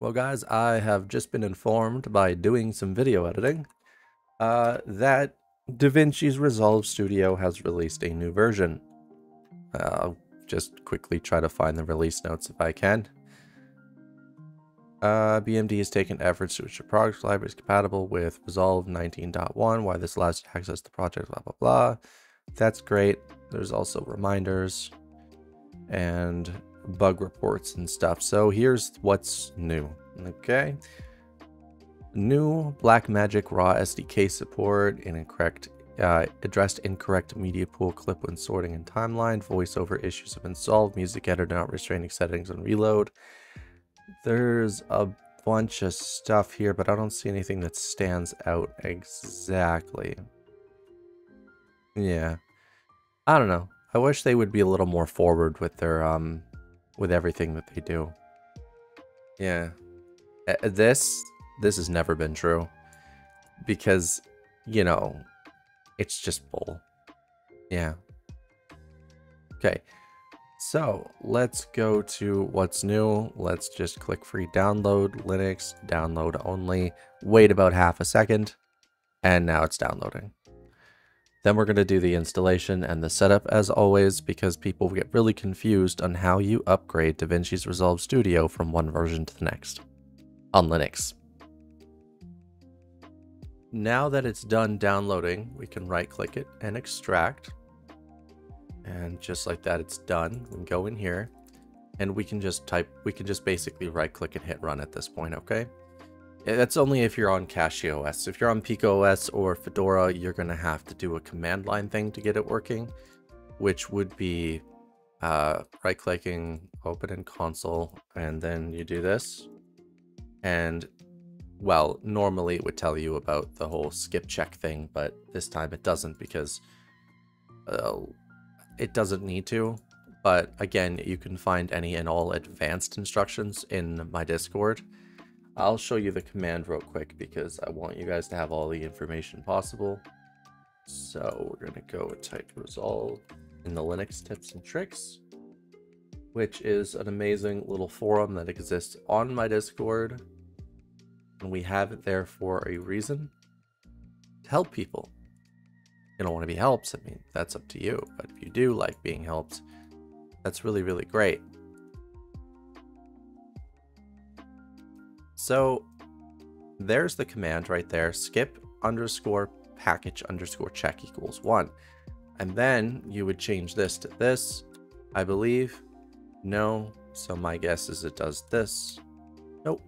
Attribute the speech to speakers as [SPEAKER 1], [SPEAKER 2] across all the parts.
[SPEAKER 1] Well, guys, I have just been informed by doing some video editing uh, that DaVinci's Resolve Studio has released a new version. I'll just quickly try to find the release notes if I can. Uh, BMD has taken efforts to ensure product library is compatible with Resolve 19.1, why this allows you to access the project, blah, blah, blah. That's great. There's also reminders and bug reports and stuff. So here's what's new. Okay. New Blackmagic Raw SDK support in incorrect uh, addressed incorrect media pool clip when sorting in timeline. Voiceover issues have been solved. Music editor not restraining settings on reload. There's a bunch of stuff here, but I don't see anything that stands out exactly. Yeah. I don't know. I wish they would be a little more forward with their um with everything that they do. Yeah. This this has never been true because you know, it's just bull. Yeah. Okay. So let's go to what's new. Let's just click free download, Linux, download only, wait about half a second, and now it's downloading. Then we're going to do the installation and the setup as always because people get really confused on how you upgrade DaVinci's Resolve Studio from one version to the next on Linux. Now that it's done downloading, we can right click it and extract. And just like that, it's done. We can go in here and we can just type, we can just basically right click and hit run at this point, okay? That's only if you're on CachyOS. If you're on Pika PikaOS or Fedora, you're going to have to do a command line thing to get it working, which would be uh, right clicking, open in console, and then you do this. And well, normally it would tell you about the whole skip check thing, but this time it doesn't because uh, it doesn't need to. But again, you can find any and all advanced instructions in my Discord. I'll show you the command real quick because I want you guys to have all the information possible. So we're going to go type resolve in the Linux tips and tricks, which is an amazing little forum that exists on my Discord. And we have it there for a reason to help people. You don't want to be helped. I mean, that's up to you. But if you do like being helped, that's really, really great. So there's the command right there, skip underscore package underscore check equals one. And then you would change this to this, I believe. No, so my guess is it does this. Nope.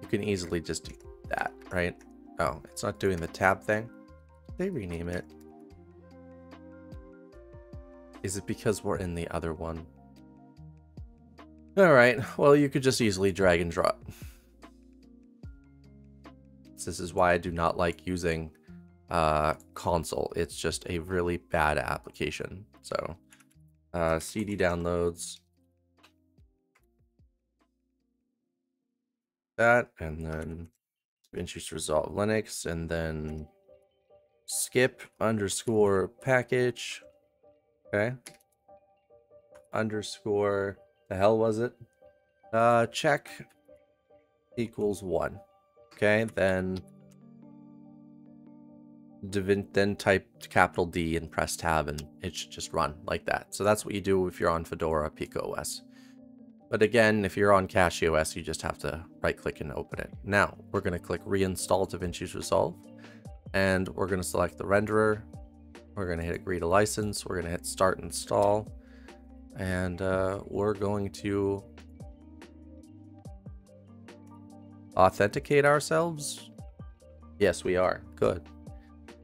[SPEAKER 1] You can easily just do that, right? Oh, it's not doing the tab thing. They rename it. Is it because we're in the other one? All right, well, you could just easily drag and drop. This is why I do not like using uh, console. It's just a really bad application. So uh, CD downloads. That and then introduce resolve Linux and then skip underscore package. Okay. Underscore the hell was it? Uh check equals one. Okay, then then type capital D and press tab and it should just run like that. So that's what you do if you're on Fedora Pika OS. But again, if you're on CachyOS, you just have to right click and open it. Now we're going to click reinstall DaVinci's Resolve and we're going to select the renderer. We're going to hit agree to license. We're going to hit start install and uh, we're going to authenticate ourselves? Yes, we are. Good.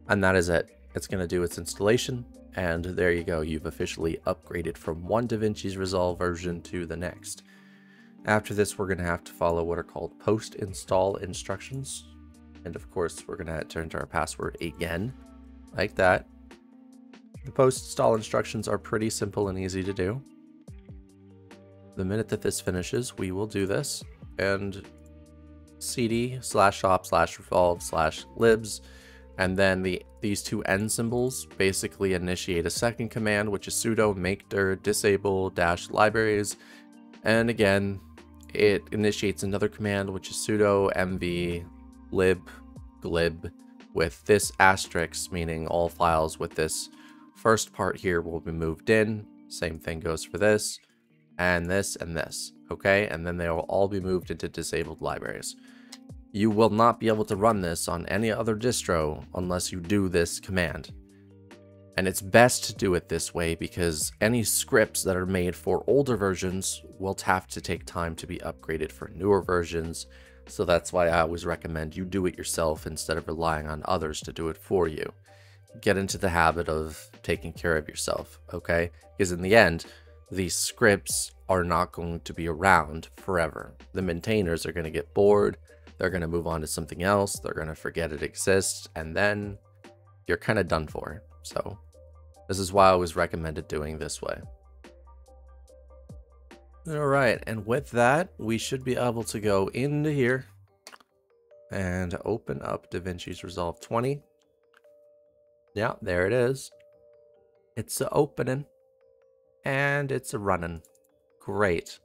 [SPEAKER 1] And that is it. It's going to do its installation. And there you go. You've officially upgraded from one DaVinci's Resolve version to the next. After this, we're going to have to follow what are called post-install instructions. And of course, we're going to have to our password again, like that. The post-install instructions are pretty simple and easy to do. The minute that this finishes, we will do this, and cd slash opt slash resolve slash libs. And then the these two end symbols basically initiate a second command which is sudo make dir disable dash libraries. And again it initiates another command, which is sudo mv lib glib with this asterisk, meaning all files with this first part here will be moved in. Same thing goes for this, and this, and this, okay? And then they will all be moved into disabled libraries. You will not be able to run this on any other distro unless you do this command. And it's best to do it this way because any scripts that are made for older versions will have to take time to be upgraded for newer versions. So that's why I always recommend you do it yourself instead of relying on others to do it for you. Get into the habit of taking care of yourself, okay? Because in the end, these scripts are not going to be around forever. The maintainers are going to get bored, they're going to move on to something else, they're going to forget it exists, and then you're kind of done for. So this is why I always recommended doing this way. Alright, and with that, we should be able to go into here and open up DaVinci's Resolve 20. Yeah, there it is. It's opening and it's running. Great.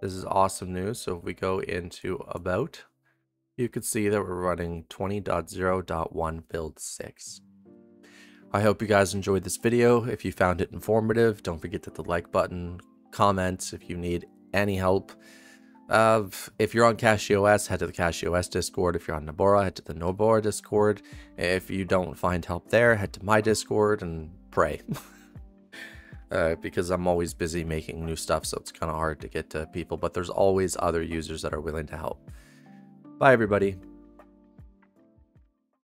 [SPEAKER 1] This is awesome news. So if we go into About, you can see that we're running 20.0.1 build 6. I hope you guys enjoyed this video. If you found it informative, don't forget to hit the like button, comment if you need any help. Uh, if you're on CachyOS, head to the CachyOS Discord. If you're on Nobara, head to the Nobara Discord. If you don't find help there, head to my Discord and pray. uh, because I'm always busy making new stuff, so it's kind of hard to get to people. But there's always other users that are willing to help. Bye, everybody.